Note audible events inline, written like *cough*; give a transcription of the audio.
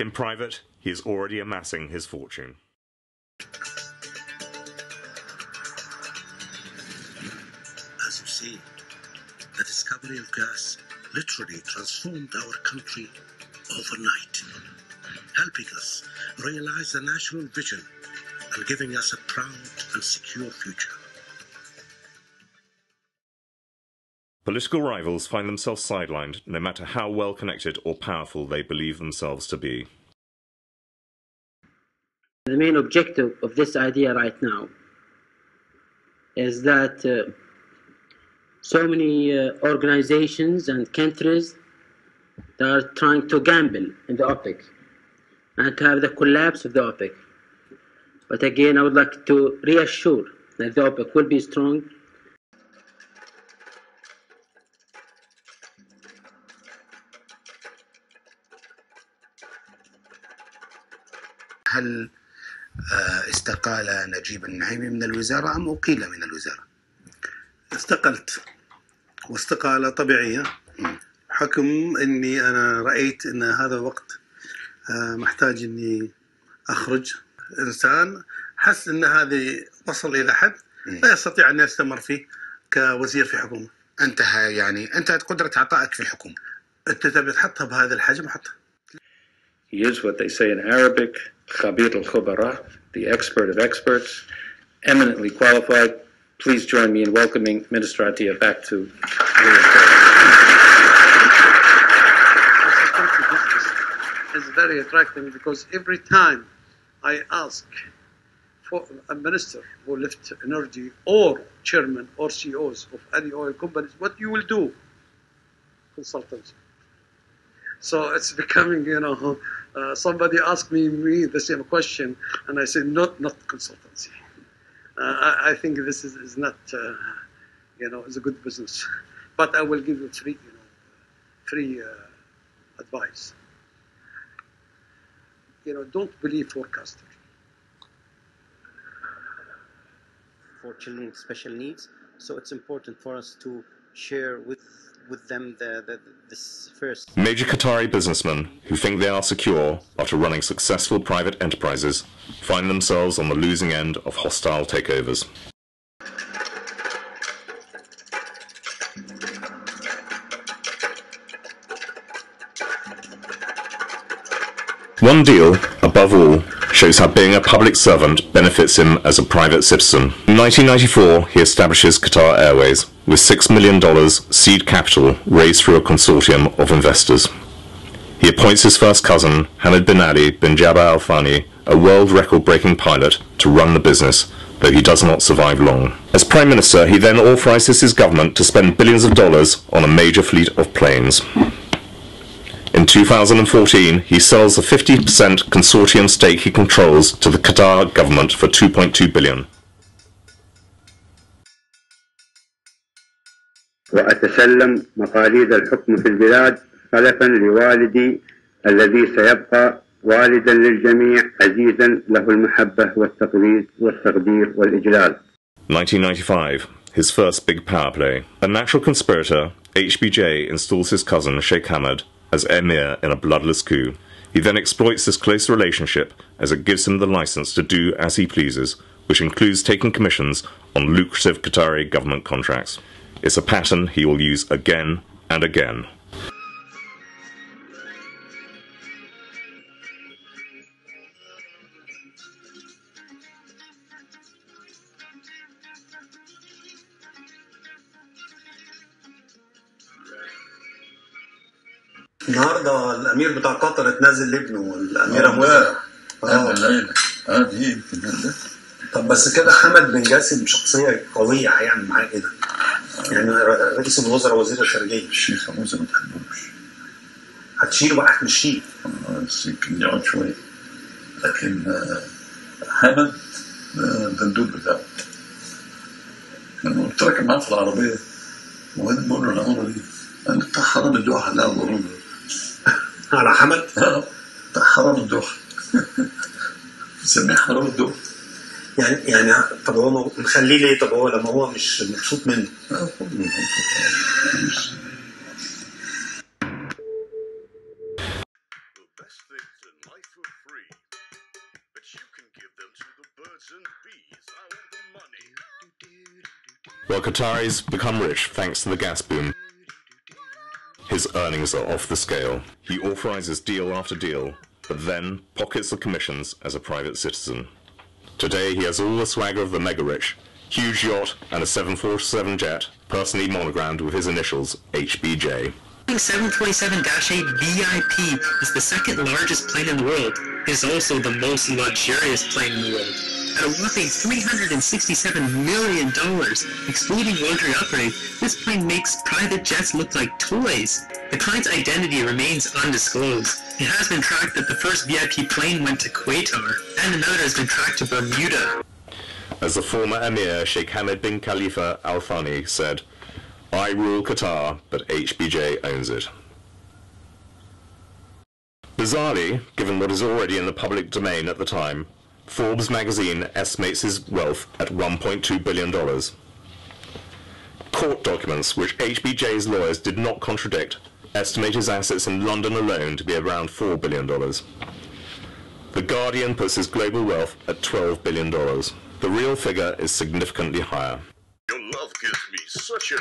In private, he is already amassing his fortune. As you see, the discovery of gas literally transformed our country overnight, helping us realize the national vision and giving us a proud and secure future. Political rivals find themselves sidelined no matter how well connected or powerful they believe themselves to be. The main objective of this idea right now is that uh, so many uh, organizations and countries that are trying to gamble in the OPEC and to have the collapse of the OPEC. But again, I would like to reassure that the OPEC will be strong هل آه، استقال نجيب النعيمي من الوزارة أم أقيل من الوزارة؟ استقلت. واستقالة طبيعية. حكم إني أنا رأيت إن هذا وقت آه، محتاج إني أخرج. إنسان حس إن هذه وصل إلى حد لا يستطيع أن يستمر فيه كوزير في حكومة. انتهى يعني انتهت قدرة عطائك في الحكومة. أنت تبي تحطها بهذا الحجم؟ حطها. He is what they say in Arabic, Khabir al Khubara, the expert of experts, eminently qualified. Please join me in welcoming Minister Attiyyah back to the is very attractive because every time I ask for a minister who left energy or chairman or CEOs of any oil companies, what you will do? Consultancy. So it's becoming, you know, uh, somebody asked me, me the same question, and I said, not, not consultancy. Uh, I, I think this is, is not, uh, you know, it's a good business. But I will give you free, you know, free uh, advice. You know, don't believe forecaster. for children with special needs. So it's important for us to share with with them the, the, this first. Major Qatari businessmen who think they are secure after running successful private enterprises find themselves on the losing end of hostile takeovers. One deal, above all, shows how being a public servant benefits him as a private citizen. In 1994, he establishes Qatar Airways with $6 million seed capital raised through a consortium of investors. He appoints his first cousin, Hamid bin Ali bin Jabor Al Thani, a world record breaking pilot, to run the business, though he does not survive long. As Prime Minister, he then authorizes his government to spend billions of dollars on a major fleet of planes. In 2014, he sells the 50% consortium stake he controls to the Qatar government for 2.2 billion. وأتسلم مقاليد الحكم في البلاد خلفا لوالدي الذي سيبقى والدا للجميع عزيزا له المحبة والتقدير والتقدير والإجلال 1995, his first big power play. A natural conspirator, HBJ installs his cousin Sheikh Hamad as emir in a bloodless coup. He then exploits this close relationship as it gives him the license to do as he pleases, which includes taking commissions on lucrative Qatari government contracts. It's a pattern he will use again and again. النهارده الامير بتاع قطر اتنازل لابنه الاميره آه، موسى اه الليلة اه دي يمكن ده طب بس كده حمد بن جاسم شخصيه قويه هيعمل معاه كده يعني رئيس الوزراء وزير الخارجية. الشيخ موسى ما تحبوش. هتشيله بقى هتمشيه بس يمكن يقعد شوية. لكن حمد ده الدول بتاعه. لما قلت لك معاه في العربية وبعدين بقول له العمارة دي قال لي بتاع حرام الدوحة. لا ضروري على حمد آه بتاع حرام الدوحة. *laughs* بنسميه حرام الدوحة. يعني يعني طب هو مخليه ليه طب هو لما هو مش مبسوط منه اه كله The best things in life for free. But you can give them to the birds and bees. I want the money. While Qataris become rich thanks to the gas boom, his earnings are off the scale. He authorizes deal after deal, but then pockets the commissions as a private citizen. Today he has all the swagger of the mega rich, huge yacht and a 747 jet, personally monogrammed with his initials HBJ. Boeing 747-8 VIP is the second largest plane in the world. It is also the most luxurious plane in the world. At a whopping $367 million, excluding rotary upgrade, this plane makes private jets look like toys. The client's identity remains undisclosed. It has been tracked that the first VIP plane went to Qatar, and another has been tracked to Bermuda. As the former emir Sheikh Hamad bin Khalifa Al Thani said, I rule Qatar, but HBJ owns it. Bizarrely, given what is already in the public domain at the time, Forbes magazine estimates his wealth at $1.2 billion. Court documents, which HBJ's lawyers did not contradict, estimate his assets in London alone to be around $4 billion. The Guardian puts his global wealth at $12 billion. The real figure is significantly higher. Your love gives me such